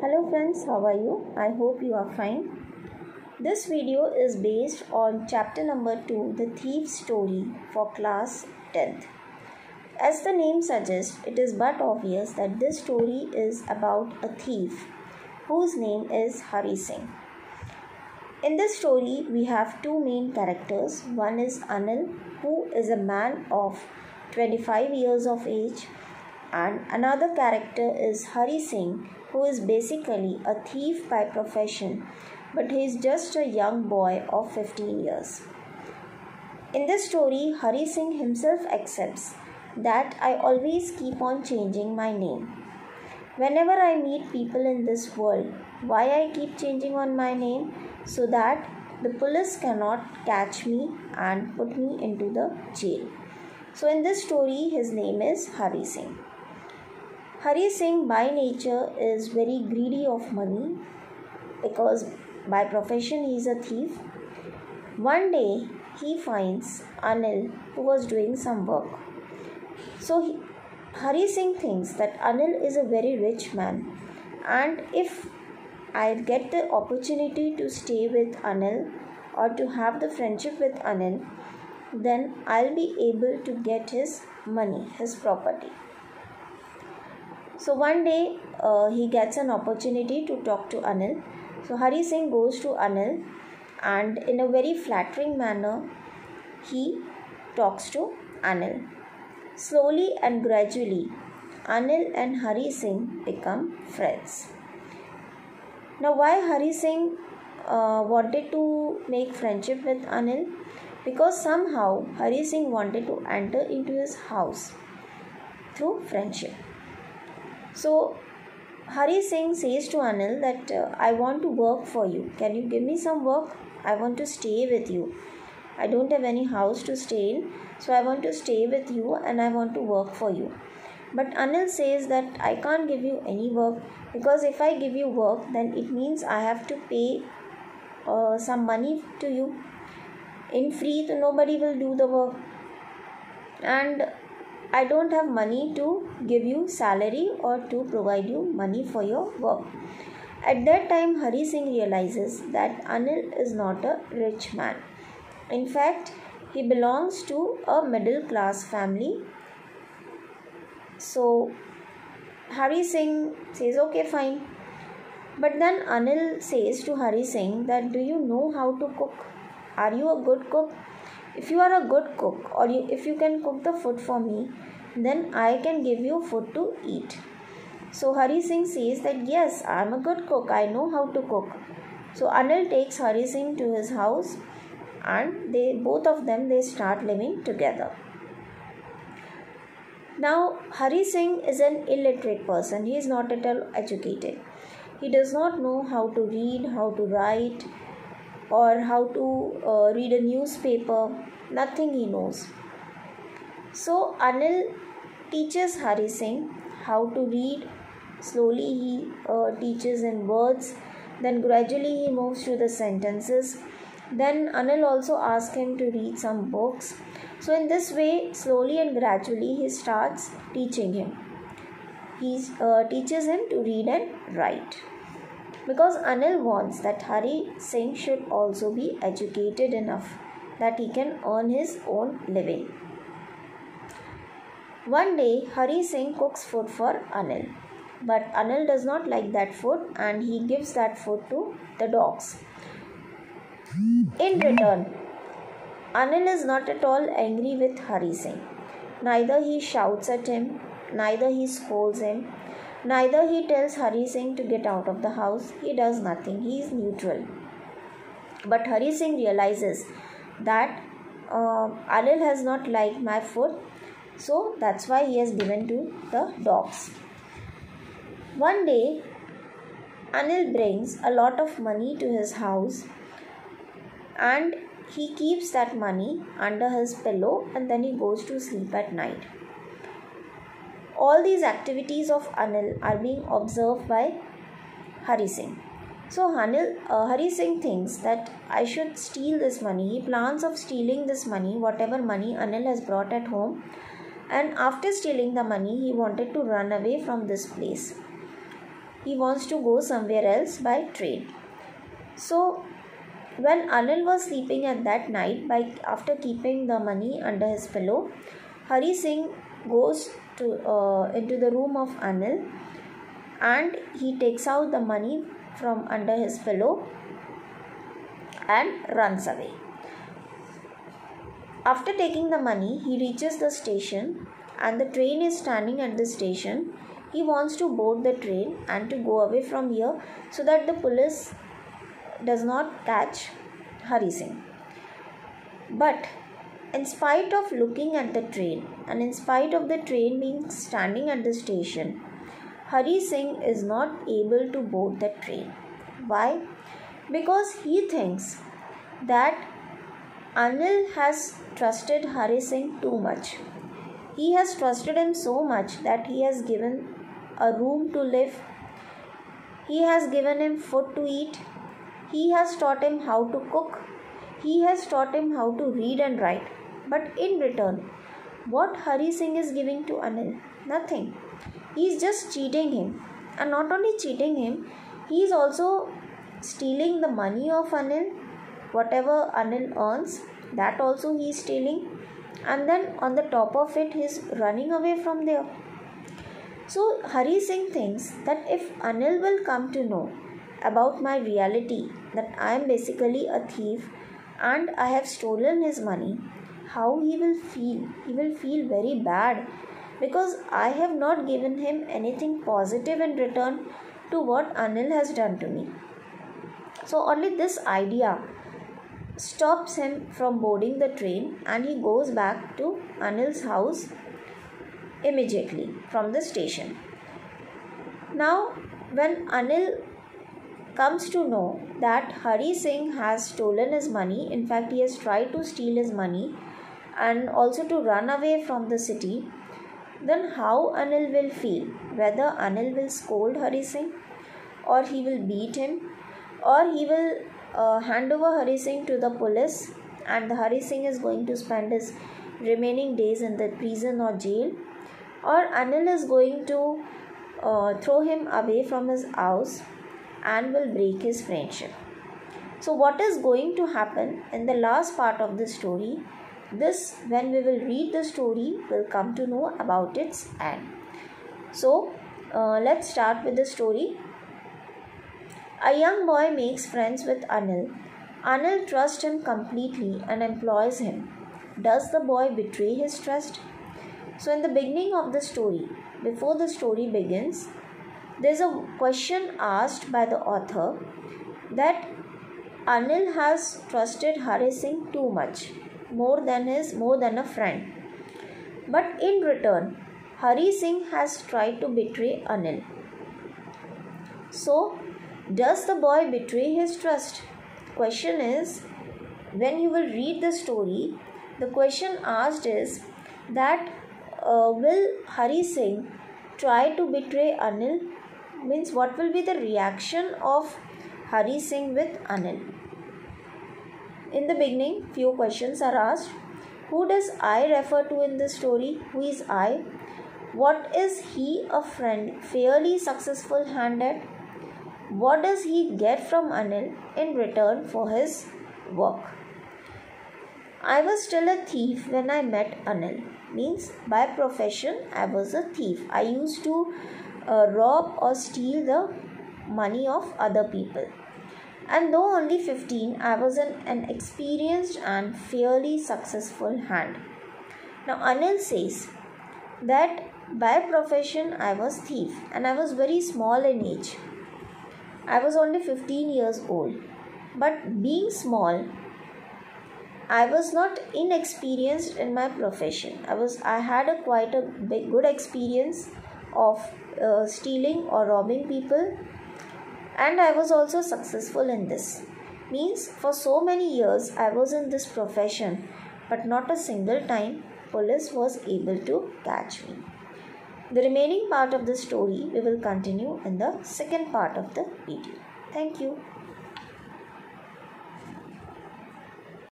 Hello friends, how are you? I hope you are fine. This video is based on chapter number 2, The Thief's Story for class 10th. As the name suggests, it is but obvious that this story is about a thief whose name is Hari Singh. In this story, we have two main characters. One is Anil, who is a man of 25 years of age, and another character is Hari Singh, who is basically a thief by profession, but he is just a young boy of 15 years. In this story, Hari Singh himself accepts that I always keep on changing my name. Whenever I meet people in this world, why I keep changing on my name? So that the police cannot catch me and put me into the jail. So in this story, his name is Hari Singh. Hari Singh by nature is very greedy of money because by profession he is a thief. One day he finds Anil who was doing some work. So he, Hari Singh thinks that Anil is a very rich man and if I get the opportunity to stay with Anil or to have the friendship with Anil, then I'll be able to get his money, his property. So one day uh, he gets an opportunity to talk to Anil. So Hari Singh goes to Anil and in a very flattering manner he talks to Anil. Slowly and gradually, Anil and Hari Singh become friends. Now, why Hari Singh uh, wanted to make friendship with Anil? Because somehow Hari Singh wanted to enter into his house through friendship. So, Hari Singh says to Anil that uh, I want to work for you. Can you give me some work? I want to stay with you. I don't have any house to stay in, so I want to stay with you and I want to work for you. But Anil says that I can't give you any work because if I give you work, then it means I have to pay uh, some money to you. In free, so nobody will do the work. And I don't have money to give you salary or to provide you money for your work. At that time, Hari Singh realizes that Anil is not a rich man. In fact, he belongs to a middle class family. So, Hari Singh says, Okay, fine. But then Anil says to Hari Singh that, Do you know how to cook? Are you a good cook? If you are a good cook or you, if you can cook the food for me, then I can give you food to eat. So Hari Singh says that yes, I am a good cook. I know how to cook. So Anil takes Hari Singh to his house and they both of them they start living together. Now Hari Singh is an illiterate person. He is not at all educated. He does not know how to read, how to write, or how to uh, read a newspaper. Nothing he knows. So Anil teaches Hari Singh how to read. Slowly he uh, teaches in words. Then gradually he moves to the sentences. Then Anil also asks him to read some books. So in this way, slowly and gradually, he starts teaching him. He uh, teaches him to read and write. Because Anil wants that Hari Singh should also be educated enough that he can earn his own living. One day, Hari Singh cooks food for Anil. But Anil does not like that food and he gives that food to the dogs. In return, Anil is not at all angry with Hari Singh. Neither he shouts at him, neither he scolds him, neither he tells Hari Singh to get out of the house. He does nothing, he is neutral. But Hari Singh realizes that uh, Anil has not liked my food, so that's why he has given to the dogs. One day, Anil brings a lot of money to his house and he keeps that money under his pillow and then he goes to sleep at night. All these activities of Anil are being observed by Hari Singh. So Anil, uh, Hari Singh thinks that I should steal this money. He plans of stealing this money, whatever money Anil has brought at home. And after stealing the money, he wanted to run away from this place. he wants to go somewhere else by train. So when Anil was sleeping at that night, by after keeping the money under his pillow, Hari Singh goes to uh, into the room of Anil and he takes out the money from under his pillow and runs away. After taking the money, he reaches the station and the train is standing at the station. He wants to board the train and to go away from here so that the police does not catch Hari Singh. But in spite of looking at the train and in spite of the train being standing at the station, Hari Singh is not able to board the train. Why? Because he thinks that Anil has trusted Hari Singh too much. He has trusted him so much that he has given a room to live, he has given him food to eat, he has taught him how to cook. He has taught him how to read and write. But in return, what Hari Singh is giving to Anil? Nothing. He is just cheating him. And not only cheating him, he is also stealing the money of Anil. Whatever Anil earns, that also he is stealing. And then on the top of it, he is running away from there. So Hari Singh thinks that if Anil will come to know about my reality that I am basically a thief and I have stolen his money, how he will feel? He will feel very bad because I have not given him anything positive in return to what Anil has done to me. So, only this idea stops him from boarding the train and he goes back to Anil's house immediately from the station. Now, when Anil comes to know that Hari Singh has stolen his money. In fact, he has tried to steal his money and also to run away from the city. Then, how Anil will feel? Whether Anil will scold Hari Singh or he will beat him or he will uh, hand over Hari Singh to the police and the Hari Singh is going to spend his remaining days in the prison or jail or Anil is going to uh, throw him away from his house and will break his friendship. So, what is going to happen in the last part of the story? This, when we will read the story, will come to know about its end. So, uh, let's start with the story. A young boy makes friends with Anil. Anil trusts him completely and employs him. Does the boy betray his trust? So, in the beginning of the story, before the story begins, there's a question asked by the author that Anil has trusted Hari Singh too much, more than his more than a friend. But in return, Hari Singh has tried to betray Anil. So, does the boy betray his trust? Question is when you will read the story, the question asked is that uh, will Hari Singh try to betray Anil means what will be the reaction of Hari Singh with Anil. In the beginning, few questions are asked. Who does I refer to in this story? Who is I? What is he a friend, fairly successful hand at? What does he get from Anil in return for his work? I was still a thief when I met Anil. Means by profession I was a thief. I used to uh, rob or steal the money of other people. And though only 15, I was an, an experienced and fairly successful hand. Now, Anil says that by profession I was thief and I was very small in age. I was only 15 years old. But being small, I was not inexperienced in my profession. I was I had a quite a big good experience of uh, stealing or robbing people and I was also successful in this. Means for so many years I was in this profession but not a single time police was able to catch me. The remaining part of the story we will continue in the second part of the video. Thank you.